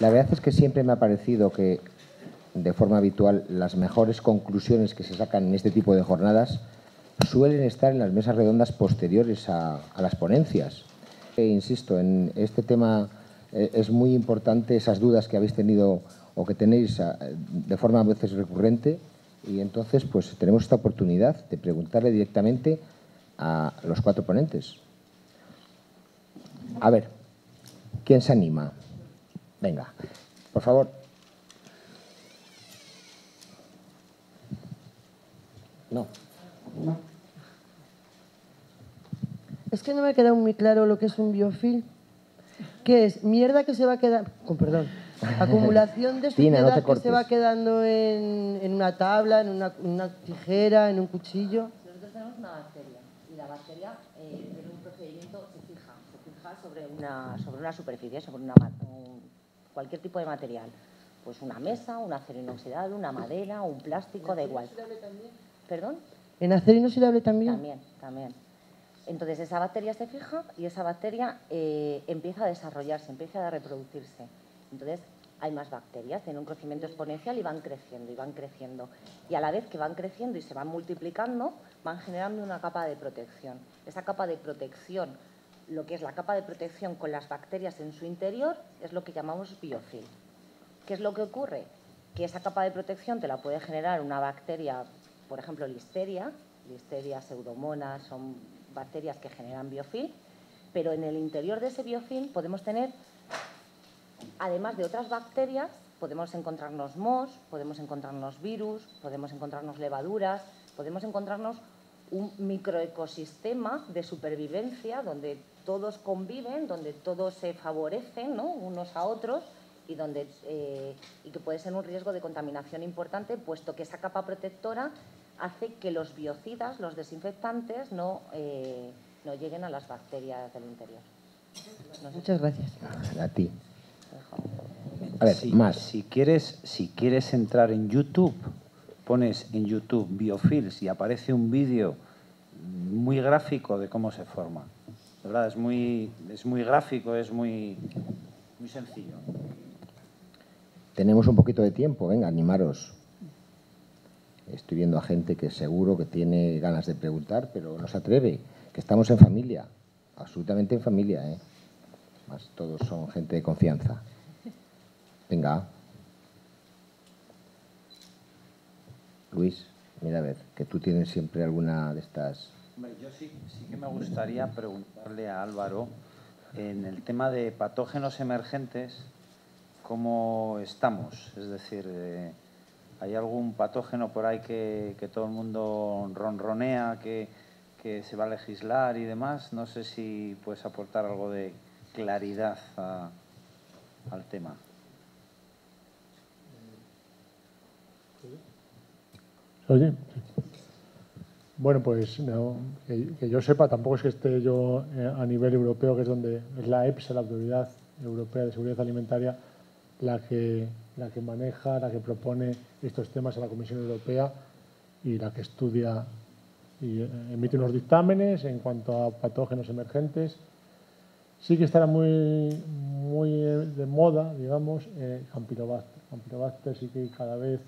La verdad es que siempre me ha parecido que, de forma habitual, las mejores conclusiones que se sacan en este tipo de jornadas suelen estar en las mesas redondas posteriores a, las ponencias. E insisto, en este tema eh, es muy importante esas dudas que habéis tenido o que tenéis eh, de forma a veces recurrente y entonces pues tenemos esta oportunidad de preguntarle directamente a los cuatro ponentes. A ver, ¿quién se anima? Venga, por favor. No. Es que no me ha quedado muy claro lo que es un biofilm. ¿Qué es? Mierda que se va a quedar... Con perdón. Acumulación de suciedad que se va quedando en, una tabla, en una, tijera, en un cuchillo. Nosotros tenemos una bacteria y la bacteria eh, en un procedimiento se fija, se fija sobre una, sobre una superficie, sobre una, cualquier tipo de material. Pues una mesa, un acero inoxidable, una madera, un plástico, da igual. también? ¿Perdón? ¿En acero inoxidable también? También, también. Entonces esa bacteria se fija y esa bacteria eh, empieza a desarrollarse, empieza a reproducirse. Entonces hay más bacterias, tienen un crecimiento exponencial y van creciendo y van creciendo. Y a la vez que van creciendo y se van multiplicando, van generando una capa de protección. Esa capa de protección, lo que es la capa de protección con las bacterias en su interior, es lo que llamamos biofilm. ¿Qué es lo que ocurre? Que esa capa de protección te la puede generar una bacteria, por ejemplo, listeria, listeria, pseudomonas, son bacterias que generan biofilm, pero en el interior de ese biofilm podemos tener además de otras bacterias, podemos encontrarnos mos, podemos encontrarnos virus, podemos encontrarnos levaduras, podemos encontrarnos un microecosistema de supervivencia donde todos conviven, donde todos se favorecen unos a otros y, donde, eh, y que puede ser un riesgo de contaminación importante, puesto que esa capa protectora hace que los biocidas, los desinfectantes, no, eh, no lleguen a las bacterias del interior. Muchas gracias. A ti. A ver, si, más. Si quieres, si quieres entrar en YouTube, pones en YouTube biofilms y aparece un vídeo muy gráfico de cómo se forma. ¿Verdad? Es muy, es muy gráfico, es muy, muy sencillo. Tenemos un poquito de tiempo, venga, animaros. Estoy viendo a gente que seguro que tiene ganas de preguntar, pero no se atreve, que estamos en familia, absolutamente en familia, ¿eh? Más todos son gente de confianza. Venga. Luis, mira a ver, que tú tienes siempre alguna de estas... yo sí, sí que me gustaría preguntarle a Álvaro en el tema de patógenos emergentes, ¿cómo estamos? Es decir, eh, ¿hay algún patógeno por ahí que, todo el mundo ronronea, que, que, se va a legislar y demás? No sé si puedes aportar algo de claridad al tema. Oye, bueno, pues que, yo sepa, tampoco es que esté yo eh, a nivel europeo, que es donde es la EPSA, la Autoridad Europea de Seguridad Alimentaria, la que, la que maneja, la que propone estos temas a la Comisión Europea y la que estudia y eh, emite unos dictámenes en cuanto a patógenos emergentes. Sí que estará muy, muy eh, de moda, digamos, eh, Campylobacter. Campylobacter sí que cada vez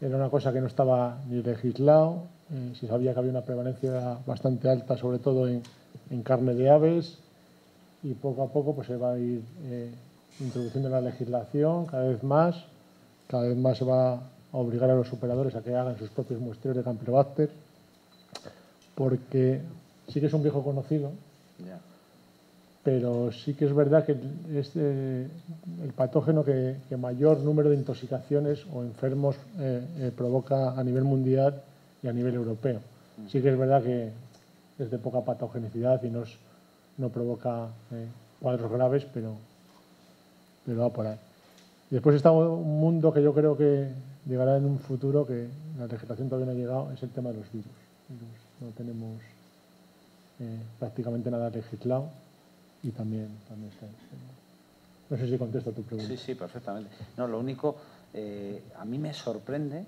era una cosa que no estaba ni legislado, eh, se sabía que había una prevalencia bastante alta, sobre todo en, carne de aves, y poco a poco pues, se va a ir eh, introduciendo en la legislación cada vez más, cada vez más se va a obligar a los operadores a que hagan sus propios muestreos de Campylobacter, porque sí que es un viejo conocido pero sí que es verdad que es eh, el patógeno que, mayor número de intoxicaciones o enfermos eh, eh, provoca a nivel mundial y a nivel europeo. Sí que es verdad que es de poca patogenicidad y no provoca cuadros graves, pero, pero va por ahí. Después está un mundo que yo creo que llegará en un futuro, que la legislación todavía no ha llegado, es el tema de los virus. No tenemos prácticamente nada legislado y también, también No sé si contesto tu pregunta. Sí, sí, perfectamente. No, lo único, eh, a mí me sorprende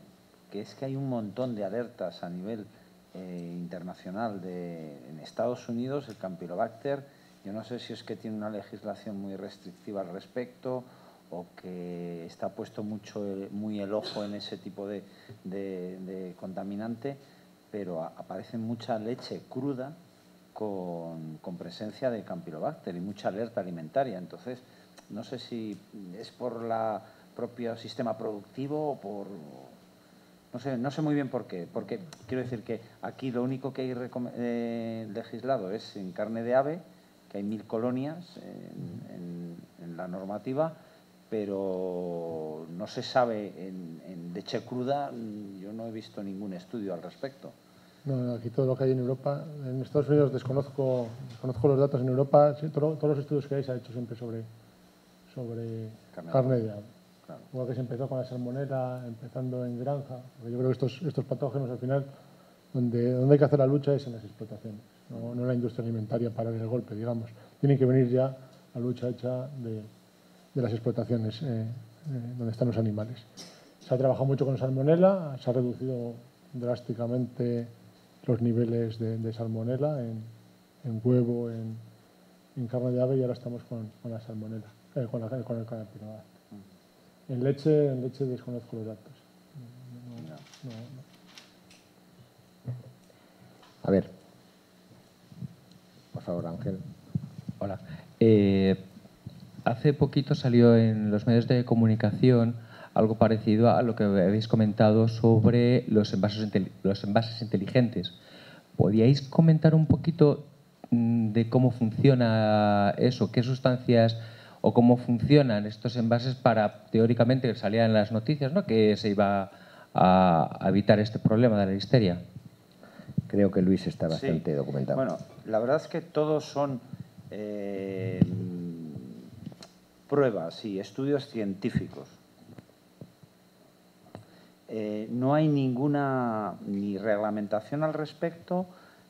que es que hay un montón de alertas a nivel eh, internacional de, en Estados Unidos, el Campylobacter, yo no sé si es que tiene una legislación muy restrictiva al respecto o que está puesto mucho, muy el ojo en ese tipo de, contaminante, pero aparece mucha leche cruda con, presencia de Campylobacter y mucha alerta alimentaria. Entonces, no sé si es por la propio sistema productivo o por... No sé, no sé muy bien por qué, porque quiero decir que aquí lo único que hay eh, legislado es en carne de ave, que hay mil colonias en la normativa, pero no se sabe en, leche cruda, yo no he visto ningún estudio al respecto. No, aquí todo lo que hay en Europa, en Estados Unidos desconozco, desconozco los datos, en Europa todos los estudios que hay se han hecho siempre sobre, sobre carne, de ave. Igual que se empezó con la salmonela, empezando en granja, porque yo creo que estos, estos patógenos al final, donde, donde hay que hacer la lucha es en las explotaciones, no, no en la industria alimentaria para el golpe, digamos. Tiene que venir ya la lucha hecha de, de las explotaciones eh, eh, donde están los animales. Se ha trabajado mucho con salmonela, se ha reducido drásticamente los niveles de, salmonela en, huevo, en, carne de ave y ahora estamos con, la salmonela, eh, con, la, con el En leche, en leche desconozco los datos. A ver. Por favor, Ángel. Hola. Eh, hace poquito salió en los medios de comunicación algo parecido a lo que habéis comentado sobre los envases, los envases inteligentes. ¿Podríais comentar un poquito mm, de cómo funciona eso? ¿Qué sustancias o cómo funcionan estos envases para, teóricamente, que salía en las noticias, ¿no? que se iba a, evitar este problema de la histeria? Creo que Luis está bastante documentado. Bueno, la verdad es que todos son eh, pruebas y estudios científicos. Eh, no hay ninguna ni reglamentación al respecto,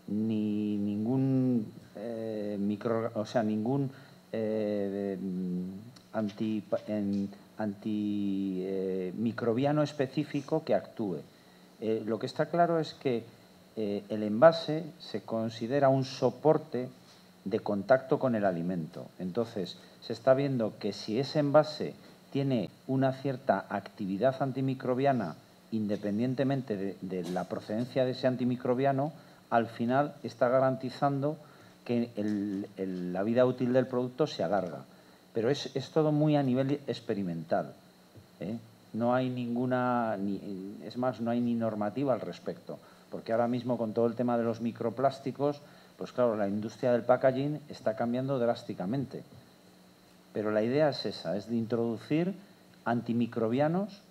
ni ningún eh, micro, o sea, ningún eh, anti, antimicrobiano específico que actúe. lo que está claro es que el envase se considera un soporte de contacto con el alimento. Entonces, se está viendo que si ese envase tiene una cierta actividad antimicrobiana, independientemente de, la procedencia de ese antimicrobiano, al final está garantizando que la vida útil del producto se alarga. Pero es, todo muy a nivel experimental. ¿eh? No hay ninguna, es más, no hay ni normativa al respecto, porque ahora mismo con todo el tema de los microplásticos, pues claro, la industria del packaging está cambiando drásticamente. Pero la idea es esa, es de introducir antimicrobianos,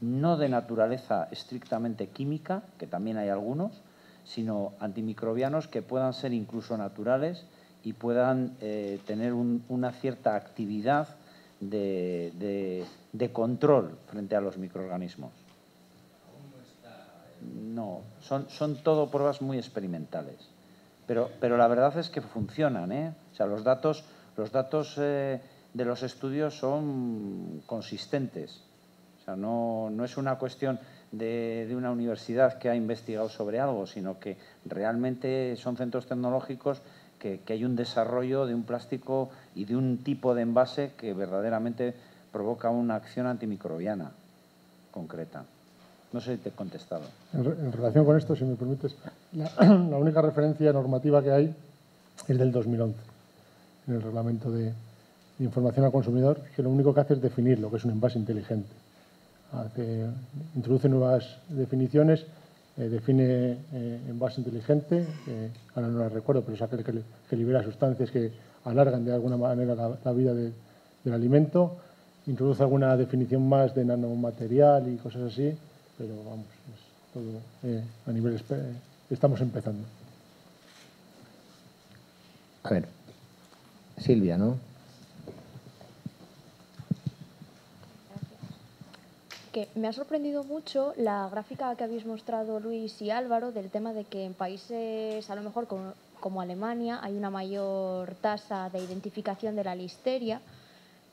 no de naturaleza estrictamente química, que también hay algunos, sino antimicrobianos que puedan ser incluso naturales y puedan eh, tener una cierta actividad de, control frente a los microorganismos. No, son, son todo pruebas muy experimentales. Pero, pero la verdad es que funcionan, ¿eh? O sea, los datos, los datos eh, de los estudios son consistentes. O sea, no, no es una cuestión de, una universidad que ha investigado sobre algo, sino que realmente son centros tecnológicos que, que, hay un desarrollo de un plástico y de un tipo de envase que verdaderamente provoca una acción antimicrobiana concreta. No sé si te he contestado. En, relación con esto, si me permites, la única referencia normativa que hay es del 2011, en el reglamento de, información al consumidor que lo único que hace es definir lo que es un envase inteligente. Introduce nuevas definiciones, eh, define eh, envase inteligente, ahora no las recuerdo, pero es aquel que, libera sustancias que alargan de alguna manera la, vida del alimento, introduce alguna definición más de nanomaterial y cosas así, pero vamos, es todo eh, a nivel... estamos empezando. A ver, Silvia, ¿no? Que me ha sorprendido mucho la gráfica que habéis mostrado Luis y Álvaro del tema de que en países a lo mejor como, Alemania hay una mayor tasa de identificación de la listeria.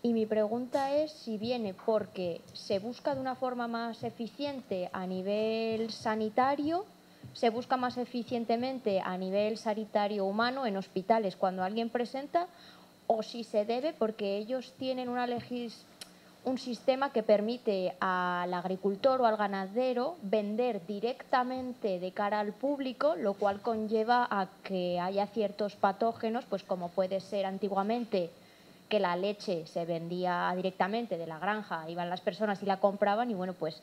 Y mi pregunta es si viene porque se busca de una forma más eficiente a nivel sanitario, se busca más eficientemente a nivel sanitario humano en hospitales cuando alguien presenta, o si se debe porque ellos tienen una legislación un sistema que permite al agricultor o al ganadero vender directamente de cara al público, lo cual conlleva a que haya ciertos patógenos, pues como puede ser antiguamente que la leche se vendía directamente de la granja, iban las personas y la compraban y bueno, pues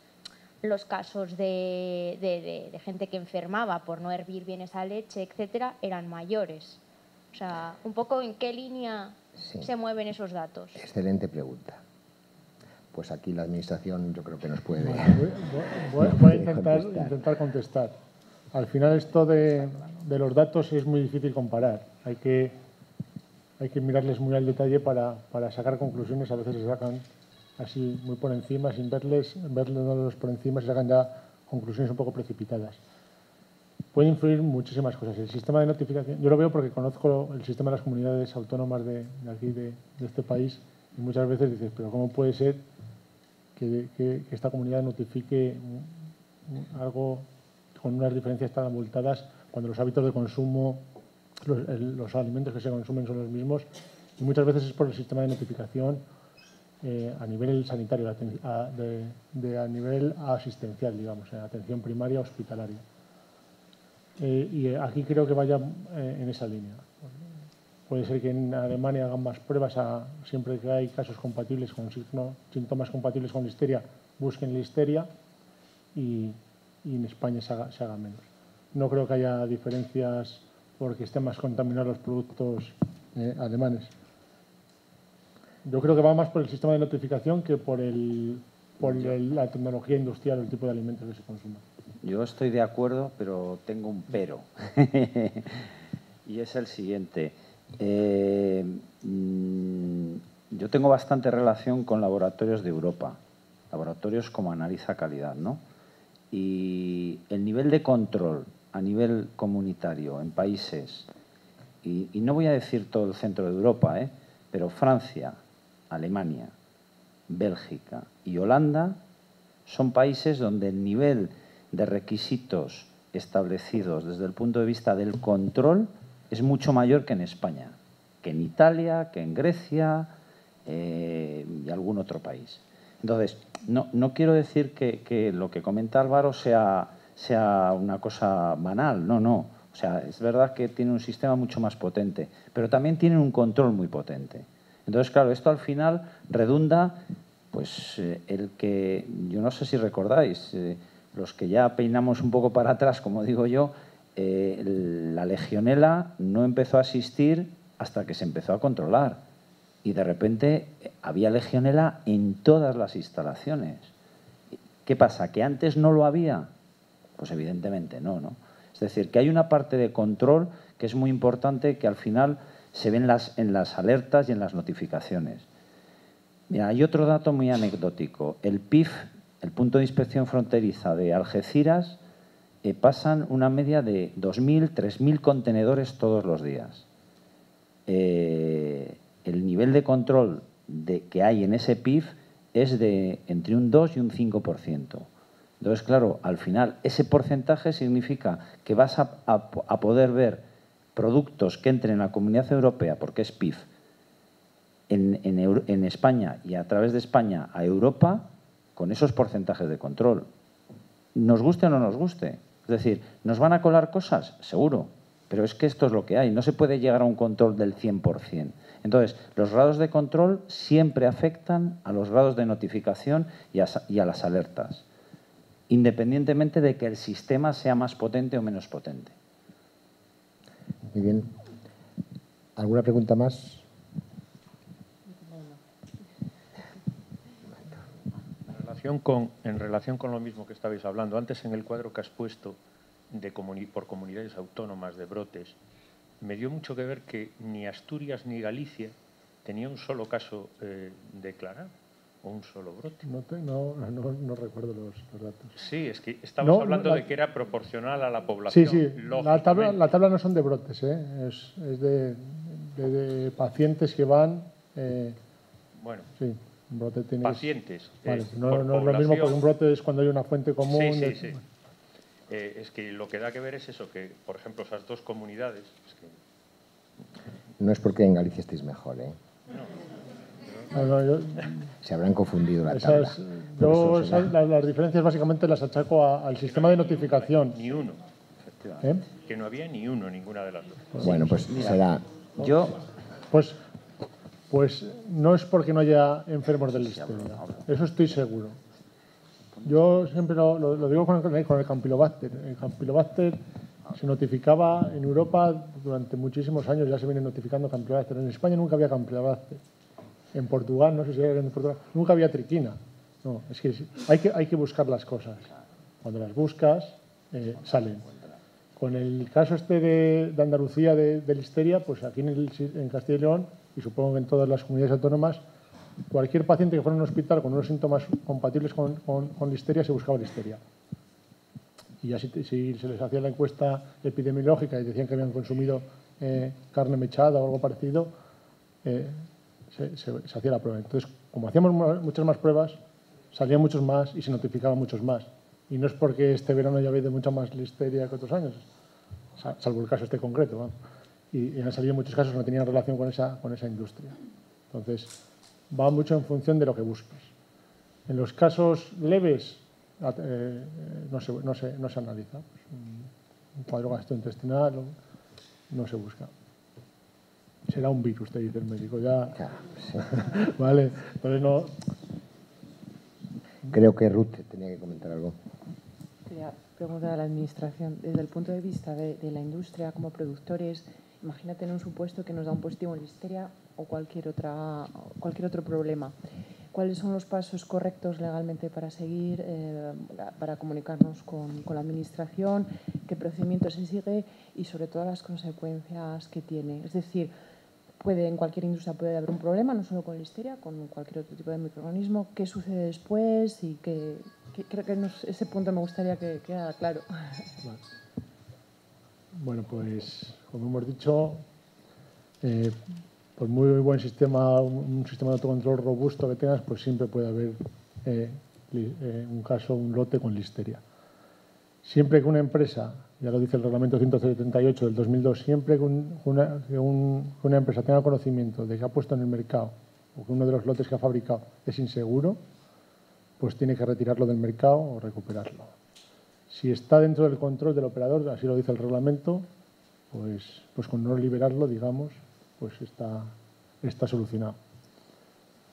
los casos de, gente que enfermaba por no hervir bien esa leche, etcétera, eran mayores. O sea, un poco en qué línea se mueven esos datos. Excelente pregunta. Pues aquí la administración yo creo que nos puede. voy, a intentar contestar. Al final esto de, los datos es muy difícil comparar. Hay que, hay que mirarles muy al detalle para, para sacar conclusiones. A veces se sacan así muy por encima, sin verles, verlos por encima, se sacan ya conclusiones un poco precipitadas. Puede influir muchísimas cosas. El sistema de notificación, yo lo veo porque conozco el sistema de las comunidades autónomas de, aquí, de, este país, y muchas veces dices, pero ¿cómo puede ser que, esta comunidad notifique algo con unas diferencias tan abultadas cuando los hábitos de consumo, los, alimentos que se consumen son los mismos? Y muchas veces es por el sistema de notificación eh, a nivel sanitario, a, de, a nivel asistencial, digamos, en atención primaria hospitalaria. Eh, y aquí creo que vaya eh, en esa línea. Puede ser que en Alemania hagan más pruebas, a, siempre que hay casos compatibles con síntomas compatibles con listeria, busquen listeria y, y en España se haga, se haga, menos. No creo que haya diferencias porque estén más contaminados los productos alemanes. Yo creo que va más por el sistema de notificación que por, el, por la tecnología industrial, el tipo de alimentos que se consumen. Yo estoy de acuerdo, pero tengo un pero. y es el siguiente. Eh, mm, yo tengo bastante relación con laboratorios de Europa, laboratorios como Analiza Calidad, ¿no? Y el nivel de control a nivel comunitario en países, y, y no voy a decir todo el centro de Europa, ¿eh? pero Francia, Alemania, Bélgica y Holanda son países donde el nivel de requisitos establecidos desde el punto de vista del control es mucho mayor que en España, que en Italia, que en Grecia eh, y algún otro país. Entonces, no, quiero decir que, lo que comenta Álvaro sea, sea una cosa banal, no, no. O sea, es verdad que tiene un sistema mucho más potente, pero también tiene un control muy potente. Entonces, claro, esto al final redunda, pues eh, el que, yo no sé si recordáis, eh, los que ya peinamos un poco para atrás, como digo yo, eh, la legionela no empezó a existir hasta que se empezó a controlar. Y de repente había legionela en todas las instalaciones. ¿Qué pasa? ¿Que antes no lo había? Pues evidentemente no, ¿no? Es decir, que hay una parte de control que es muy importante que al final se ven las, en las alertas y en las notificaciones. Mira, hay otro dato muy anecdótico. El PIF, el punto de inspección fronteriza de Algeciras, pasan una media de 2.000, 3.000 contenedores todos los días. Eh, el nivel de control que hay en ese PIF es de entre un 2 y un 5%. Entonces, claro, al final ese porcentaje significa que vas a poder ver productos que entren a la comunidad europea, porque es PIF, en, España y a través de España a Europa, con esos porcentajes de control. Nos guste o no nos guste. Es decir, ¿nos van a colar cosas? Seguro. Pero es que esto es lo que hay. No se puede llegar a un control del 100%. Entonces, los grados de control siempre afectan a los grados de notificación y a las alertas, independientemente de que el sistema sea más potente o menos potente. Muy bien. ¿Alguna pregunta más? En relación, con, en relación con lo mismo que estabais hablando, antes en el cuadro que has puesto de por comunidades autónomas de brotes, me dio mucho que ver que ni Asturias ni Galicia tenía un solo caso eh, declarado un solo brote. No, no, recuerdo los, datos. Sí, es que estamos hablando de que era proporcional a la población. Sí, sí, la tabla, la tabla no son de brotes, ¿eh? es, es de, de, pacientes que van... Eh, bueno, sí, un brote tiene... Pacientes. Vale, no, es lo mismo porque un brote es cuando hay una fuente común. Sí, sí, sí. Eh, es que lo que da que ver es eso, que, por ejemplo, esas dos comunidades... No es porque en Galicia estéis mejor, ¿eh? Se habrán confundido la tabla. yo las, diferencias básicamente las achaco al sistema de notificación. Ni uno, efectivamente. ¿Eh? Que no había ni uno, ninguna de las dos. Bueno, pues será... Yo... Pues, pues no es porque no haya enfermos del listeria. Eso estoy seguro. Yo siempre lo, digo con el, con el Campylobacter. El Campylobacter se notificaba en Europa durante muchísimos años, ya se viene notificando Campylobacter. En España nunca había Campylobacter. En Portugal, no sé si era en Portugal, nunca había triquina. No, es que hay que, hay que buscar las cosas. Cuando las buscas, eh, salen. Con el caso este de, Andalucía de, de, listeria, pues aquí en, en Castilla y León, y supongo que en todas las comunidades autónomas, cualquier paciente que fuera a un hospital con unos síntomas compatibles con, con, listeria se buscaba listeria. Y ya si, se les hacía la encuesta epidemiológica y decían que habían consumido eh, carne mechada o algo parecido, eh, se, hacía la prueba. Entonces, como hacíamos muchas más pruebas, salían muchos más y se notificaban muchos más. Y no es porque este verano ya habido mucha más listeria que otros años, salvo el caso este concreto. Y, han salido muchos casos que no tenían relación con esa, con esa industria. Entonces, va mucho en función de lo que busques. En los casos leves eh, no, se, no, se, no, se, analiza. Pues un, cuadro gastrointestinal no se busca. Será un virus, te dice el médico. Ya. vale. Entonces no. Creo que Ruth tenía que comentar algo. Quería preguntar a la Administración, desde el punto de vista de, de la industria como productores, imagínate en un supuesto que nos da un positivo en listeria o cualquier, otra, cualquier otro problema. ¿Cuáles son los pasos correctos legalmente para seguir, eh, para comunicarnos con, con, la Administración? ¿Qué procedimiento se sigue? Y sobre todo las consecuencias que tiene. Es decir, puede, en cualquier industria puede haber un problema, no solo con listeria, con cualquier otro tipo de microorganismo. ¿Qué sucede después? Y que, creo que ese punto me gustaría que quedara claro. Bueno, pues como hemos dicho, eh, por muy buen sistema, un sistema de autocontrol robusto que tengas, pues siempre puede haber eh, eh, un caso, un lote con listeria. Siempre que una empresa, ya lo dice el reglamento 178 del 2002, siempre que una, una, empresa tenga conocimiento de que ha puesto en el mercado o que uno de los lotes que ha fabricado es inseguro, pues tiene que retirarlo del mercado o recuperarlo. Si está dentro del control del operador, así lo dice el reglamento, pues, pues con no liberarlo, digamos, pues está, está solucionado.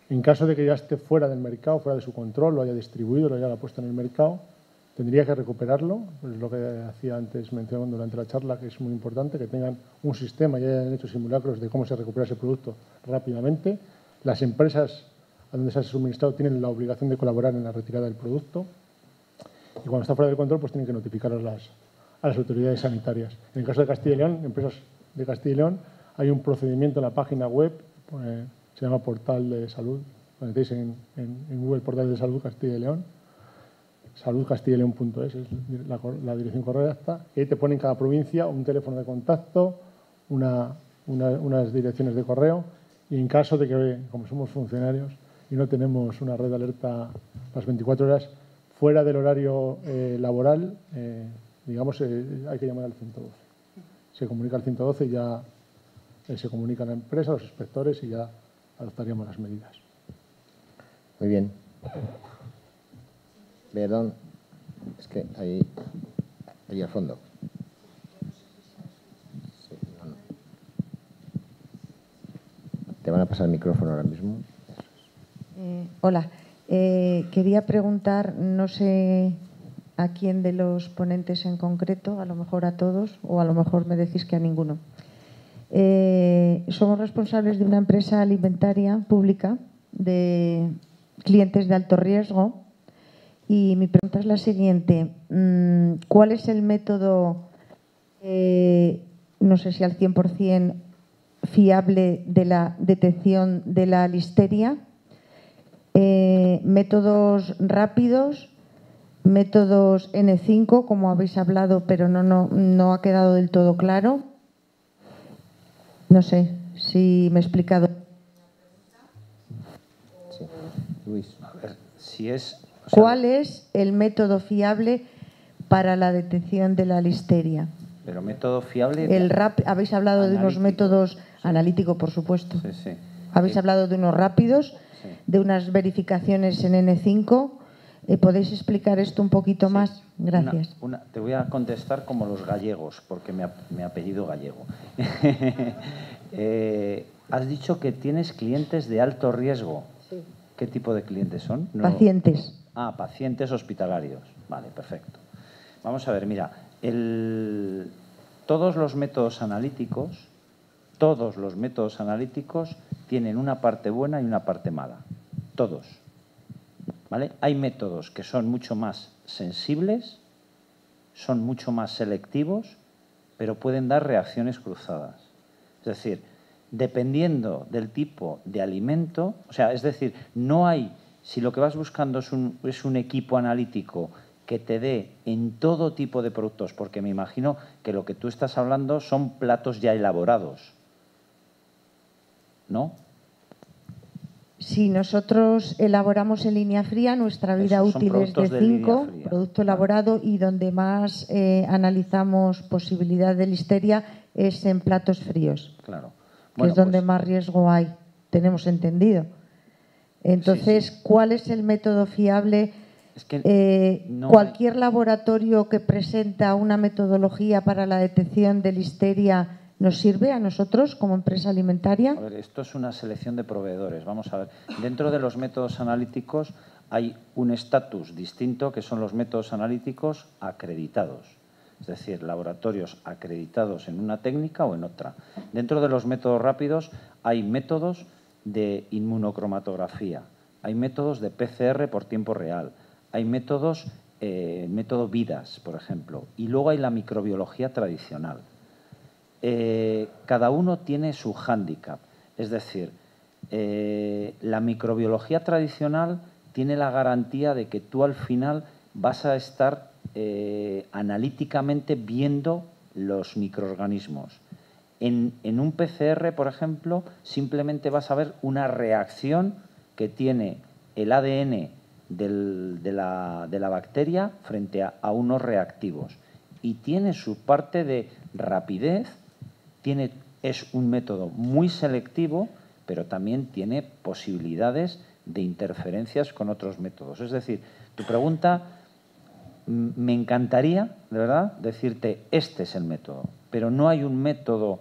En caso de que ya esté fuera del mercado, fuera de su control, lo haya distribuido, lo haya puesto en el mercado, tendría que recuperarlo, es lo que hacía antes mencionando durante la charla, que es muy importante, que tengan un sistema y hayan hecho simulacros de cómo se recupera ese producto rápidamente. Las empresas a donde se ha suministrado tienen la obligación de colaborar en la retirada del producto y cuando está fuera del control pues tienen que notificar a las, a las autoridades sanitarias. En el caso de Castilla y León, empresas de Castilla y León, hay un procedimiento en la página web, pues, se llama Portal de Salud, lo metéis en, Google Portal de Salud Castilla y León, saludcastillaleón.es es la, la, dirección correcta, y ahí te ponen cada provincia un teléfono de contacto, unas direcciones de correo, y en caso de que, como somos funcionarios y no tenemos una red de alerta las 24 horas, fuera del horario eh, laboral, eh, digamos, eh, hay que llamar al 112. Se comunica al 112 y ya se comunica a la empresa, a los inspectores y ya adoptaríamos las medidas. Muy bien. Perdón, es que ahí, ahí al fondo. Te van a pasar el micrófono ahora mismo. Eh, hola, eh, quería preguntar, no sé a quién de los ponentes en concreto, a lo mejor a todos, o a lo mejor me decís que a ninguno. Eh, somos responsables de una empresa alimentaria pública de clientes de alto riesgo y mi pregunta es la siguiente. Mm, ¿Cuál es el método, eh, no sé si al 100% fiable de la detección de la listeria? Eh, métodos rápidos, métodos N5, como habéis hablado, pero no, no, no ha quedado del todo claro. No sé si me he explicado. Sí. Luis, a ver, si es. ¿Cuál es el método fiable para la detección de la listeria? Pero método fiable. El rap, habéis hablado de unos métodos analíticos, por supuesto. Sí, sí. Habéis hablado de unos rápidos, de unas verificaciones en N5. Eh, ¿Podéis explicar esto un poquito más? Gracias. te voy a contestar como los gallegos, porque me, apellido gallego. Eh, has dicho que tienes clientes de alto riesgo. Sí. ¿Qué tipo de clientes son? Pacientes. Ah, pacientes hospitalarios. Vale, perfecto. Vamos a ver, mira, todos los métodos analíticos, todos los métodos analíticos tienen una parte buena y una parte mala. Todos. Hay métodos que son mucho más sensibles, son mucho más selectivos, pero pueden dar reacciones cruzadas. Es decir, dependiendo del tipo de alimento, o sea, es decir, no hay, si lo que vas buscando es un, es un equipo analítico que te dé en todo tipo de productos, porque me imagino que lo que tú estás hablando son platos ya elaborados, ¿no? Si nosotros elaboramos en línea fría, nuestra vida útil es de 5, producto elaborado, y donde más eh, analizamos posibilidad de listeria es en platos fríos. Claro que es donde pues más riesgo hay, tenemos entendido. Entonces, ¿cuál es el método fiable? Eh, cualquier laboratorio que presenta una metodología para la detección de listeria nos sirve a nosotros como empresa alimentaria. A ver, esto es una selección de proveedores. Vamos a ver. Dentro de los métodos analíticos hay un estatus distinto que son los métodos analíticos acreditados es decir, laboratorios acreditados en una técnica o en otra. Dentro de los métodos rápidos hay métodos de inmunocromatografía, hay métodos de PCR por tiempo real, hay métodos, eh, método VIDAS, por ejemplo, y luego hay la microbiología tradicional. Eh, cada uno tiene su hándicap, es decir, eh, la microbiología tradicional tiene la garantía de que tú al final vas a estar eh, analíticamente viendo los microorganismos. En, un PCR, por ejemplo, simplemente vas a ver una reacción que tiene el ADN de, la, bacteria frente a, unos reactivos. Y tiene su parte de rapidez, es un método muy selectivo, pero también tiene posibilidades de interferencias con otros métodos. Es decir, tu pregunta me encantaría, de verdad, decirte, este es el método, pero no hay un método,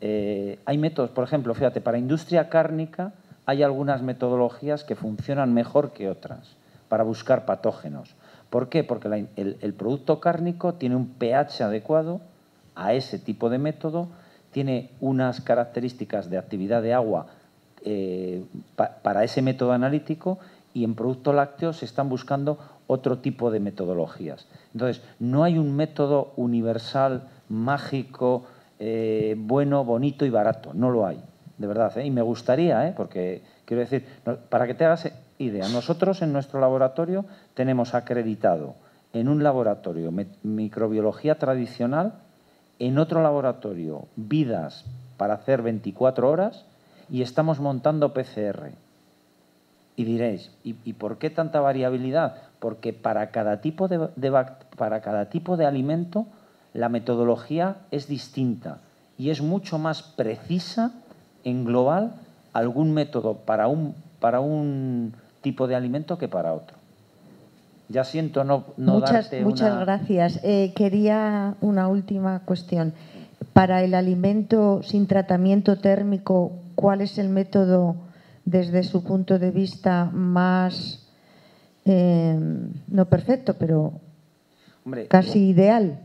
eh, hay métodos, por ejemplo, fíjate, para industria cárnica hay algunas metodologías que funcionan mejor que otras para buscar patógenos. ¿Por qué? Porque el, producto cárnico tiene un pH adecuado a ese tipo de método, tiene unas características de actividad de agua eh, para ese método analítico y en producto lácteo se están buscando otro tipo de metodologías. Entonces, no hay un método universal, mágico, eh, bueno, bonito y barato. No lo hay, de verdad. ¿eh? Y me gustaría, porque quiero decir, para que te hagas idea, nosotros en nuestro laboratorio tenemos acreditado en un laboratorio microbiología tradicional, en otro laboratorio vidas para hacer 24 horas y estamos montando PCR. Y diréis, ¿y, por qué tanta variabilidad? Porque para cada, tipo de, para cada tipo de alimento la metodología es distinta y es mucho más precisa en global algún método para un, para un tipo de alimento que para otro. Ya siento no, no muchas, darte Muchas gracias. Eh, quería una última cuestión. Para el alimento sin tratamiento térmico, ¿cuál es el método desde su punto de vista más, eh, no perfecto, pero casi ideal.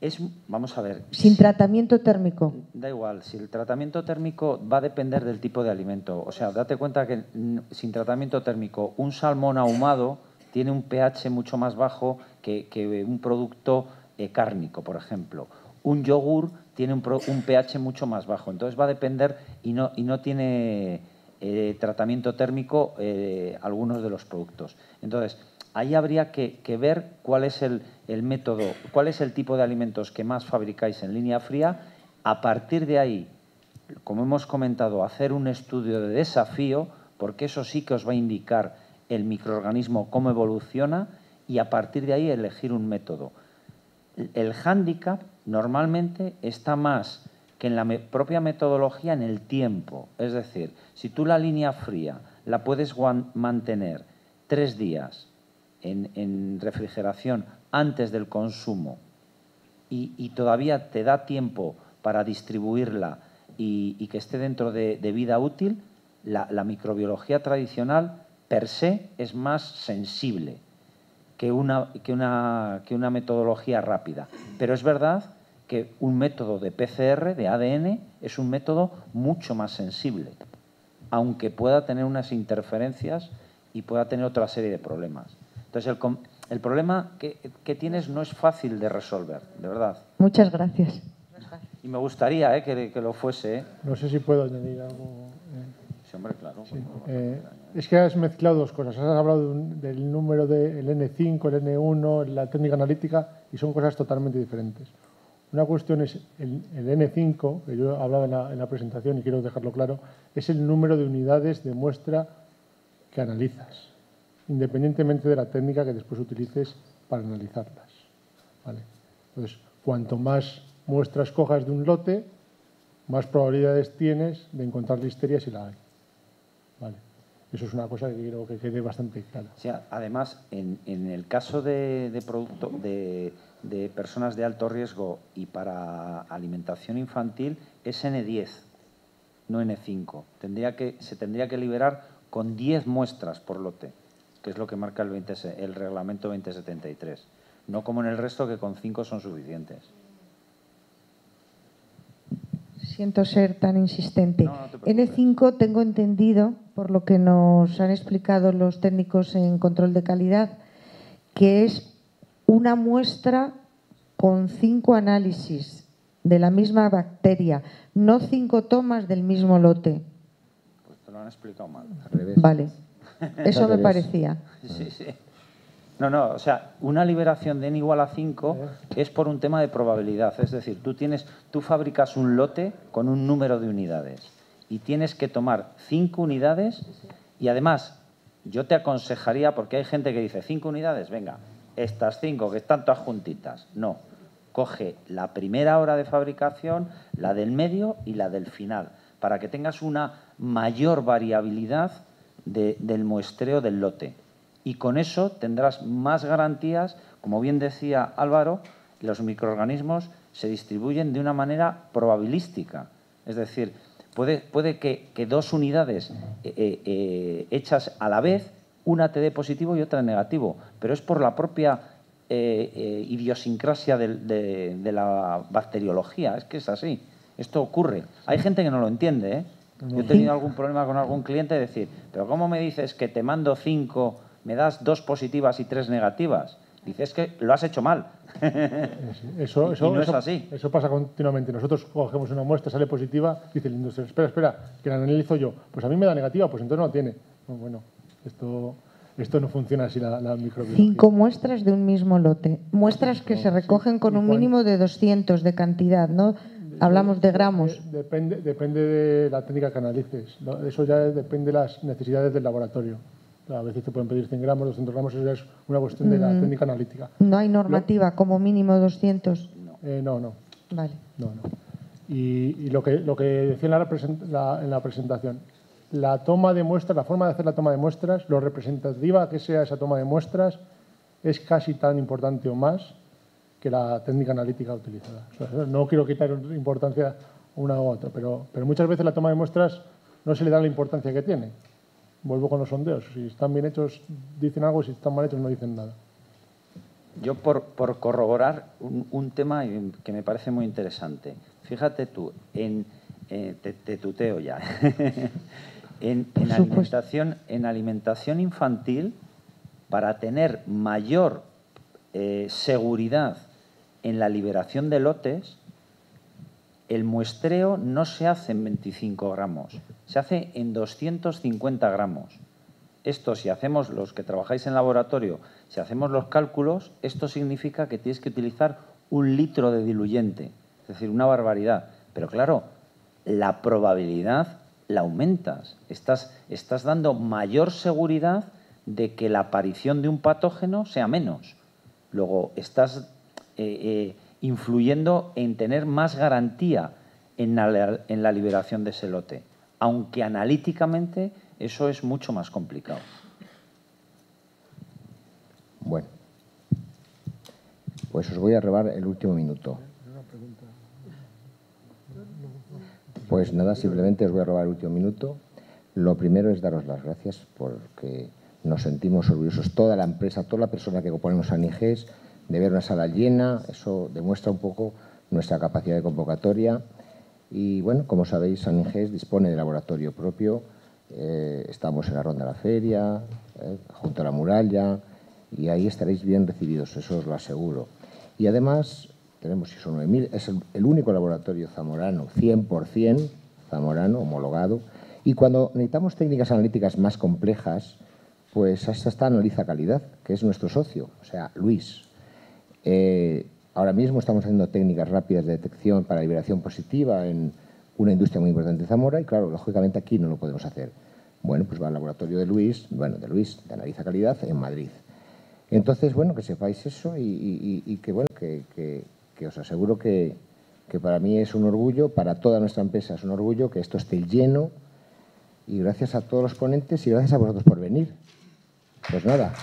Es, vamos a ver. Sin tratamiento térmico. Da igual, si el tratamiento térmico va a depender del tipo de alimento. O sea, date cuenta que sin tratamiento térmico, un salmón ahumado tiene un pH mucho más bajo que, un producto eh, cárnico, por ejemplo. Un yogur tiene un, pH mucho más bajo. Entonces va a depender y no, y no tiene eh, tratamiento térmico eh, algunos de los productos. Entonces, ahí habría que, ver cuál es el, método, cuál es el tipo de alimentos que más fabricáis en línea fría. A partir de ahí, como hemos comentado, hacer un estudio de desafío, porque eso sí que os va a indicar el microorganismo cómo evoluciona y a partir de ahí elegir un método. El hándicap normalmente está más que en la propia metodología en el tiempo. Es decir, si tú la línea fría la puedes mantener tres días en, refrigeración antes del consumo y, todavía te da tiempo para distribuirla y, que esté dentro de, vida útil, la, microbiología tradicional per se es más sensible que una, que una, que una metodología rápida. Pero es verdad que un método de PCR, de ADN, es un método mucho más sensible, aunque pueda tener unas interferencias y pueda tener otra serie de problemas. Entonces, el, el problema que, que, tienes no es fácil de resolver, de verdad. Muchas gracias. Y me gustaría eh, que, que, lo fuese. No sé si puedo añadir algo. Sí, hombre, claro. Eh, es que has mezclado dos cosas. Has hablado del número del N5, el N1, la técnica analítica, y son cosas totalmente diferentes. Una cuestión es el, N5, que yo hablaba en la, en la, presentación y quiero dejarlo claro, es el número de unidades de muestra que analizas, independientemente de la técnica que después utilices para analizarlas. ¿vale? Entonces, cuanto más muestras cojas de un lote, más probabilidades tienes de encontrar listeria si la hay. Eso es una cosa que quiero que quede bastante clara. además, en, en, el caso de, de producto de de personas de alto riesgo y para alimentación infantil es N10, no N5. Tendría que, se tendría que liberar con 10 muestras por lote, que es lo que marca el, 20, el reglamento 2073. No como en el resto, que con 5 son suficientes. Siento ser tan insistente. N5 tengo entendido, por lo que nos han explicado los técnicos en control de calidad, que es una muestra con cinco análisis de la misma bacteria, no cinco tomas del mismo lote. Pues te lo han explicado mal. Vale, eso me parecía. Sí, sí. No, no, o sea, una liberación de n igual a 5 es por un tema de probabilidad. Es decir, tú, tienes, tú fabricas un lote con un número de unidades y tienes que tomar cinco unidades y además yo te aconsejaría, porque hay gente que dice cinco unidades, venga, estas cinco que están todas juntitas. No, coge la primera hora de fabricación, la del medio y la del final, para que tengas una mayor variabilidad del muestreo del lote. Y con eso tendrás más garantías, como bien decía Álvaro, los microorganismos se distribuyen de una manera probabilística. Es decir, puede, puede que, dos unidades eh, eh, eh, hechas a la vez una te dé positivo y otra negativo, pero es por la propia eh, idiosincrasia de, la bacteriología, es que es así, esto ocurre. Hay gente que no lo entiende, ¿eh? Yo he tenido algún problema con algún cliente de decir, pero ¿cómo me dices que te mando cinco, me das dos positivas y tres negativas? Dices que lo has hecho mal. Eso, eso, no es así. Eso pasa continuamente. Nosotros cogemos una muestra, sale positiva, dice el industria, espera, espera, que la analizo yo. Pues a mí me da negativa, pues entonces no tiene. Bueno, esto, esto no funciona así la, la microbiología. Cinco muestras de un mismo lote. Muestras que se recogen con un mínimo de 200 de cantidad, ¿no? Hablamos de gramos. Depende, depende de la técnica que analices. Eso ya depende de las necesidades del laboratorio. A veces te pueden pedir 100 gramos, 200 gramos, eso ya es una cuestión de la mm. técnica analítica. ¿No hay normativa como mínimo 200? Eh, no, no. Vale. No, no. Y, lo, que, lo que decía en la presentación, la toma de muestras, la forma de hacer la toma de muestras, lo representativa que sea esa toma de muestras, es casi tan importante o más que la técnica analítica utilizada. no quiero quitar importancia una u otra, pero, pero muchas veces la toma de muestras no se le da la importancia que tiene. Vuelvo con los sondeos. Si están bien hechos, dicen algo, si están mal hechos, no dicen nada. Yo, por, corroborar un, tema que me parece muy interesante. Fíjate tú, en, eh, te tuteo ya. En, alimentación, en alimentación infantil, para tener mayor eh, seguridad en la liberación de lotes, el muestreo no se hace en 25 gramos, se hace en 250 gramos. Esto, si hacemos los que trabajáis en laboratorio, si hacemos los cálculos, esto significa que tienes que utilizar un litro de diluyente, es decir, una barbaridad. Pero claro, la probabilidad la aumentas. Estás, estás dando mayor seguridad de que la aparición de un patógeno sea menos. Luego, estás eh, eh, influyendo en tener más garantía en la, en la liberación de ese lote, aunque analíticamente eso es mucho más complicado. Bueno, pues os voy a robar el último minuto. Pues nada, simplemente os voy a robar el último minuto. Lo primero es daros las gracias porque nos sentimos orgullosos, toda la empresa, toda la persona que componemos a NIGES, de ver una sala llena. Eso demuestra un poco nuestra capacidad de convocatoria. Y bueno, como sabéis, San dispone de laboratorio propio. Eh, estamos en la ronda de la feria, eh, junto a la muralla, y ahí estaréis bien recibidos, eso os lo aseguro. Y además, tenemos ISO 9000, es el, único laboratorio zamorano, 100% zamorano, homologado, y cuando necesitamos técnicas analíticas más complejas, pues hasta está Analiza Calidad, que es nuestro socio, o sea, Luis. Eh, ahora mismo estamos haciendo técnicas rápidas de detección para liberación positiva en una industria muy importante de Zamora y, claro, lógicamente aquí no lo podemos hacer. Bueno, pues va al laboratorio de Luis, bueno, de Luis, de Analiza Calidad, en Madrid. Entonces, bueno, que sepáis eso y, que, bueno, que, os aseguro que, para mí es un orgullo, para toda nuestra empresa es un orgullo que esto esté lleno y gracias a todos los ponentes y gracias a vosotros por venir. Pues nada.